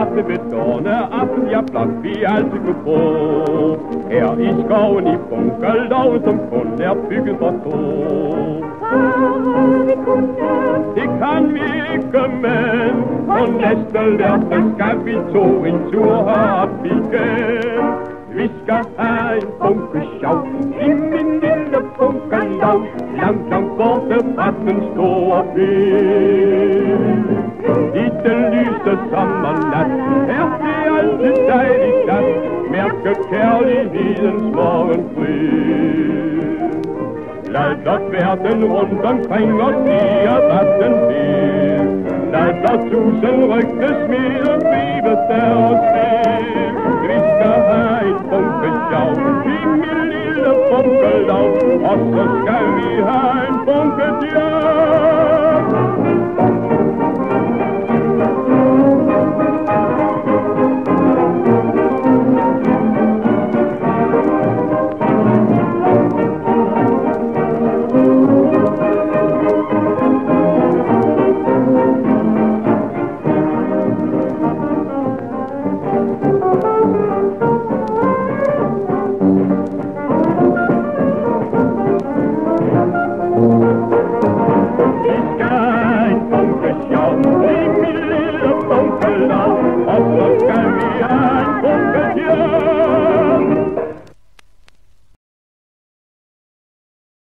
aften ved dårne aften, ja blot vi altid kunne få. Her i skoven i bunkerloven, som kun er bygget for to. Det kan vi ikke, men på næste lørdag skal vi to en tur herop igen. Vi skal have en bunkesjov i min lille bunkerlov, langt, langt borte fra den store by i den lyse sommernat. Er det altid dejligt nat, mærke kærlighedens morgenfri. Lad blot verden rundt omkring os siger, hvad den vil. Lad blot tusind rygte smide, vives der og til. Vi skal have et bunkesjav i min lille bunkelov, og så skal vi have en bunkesjav.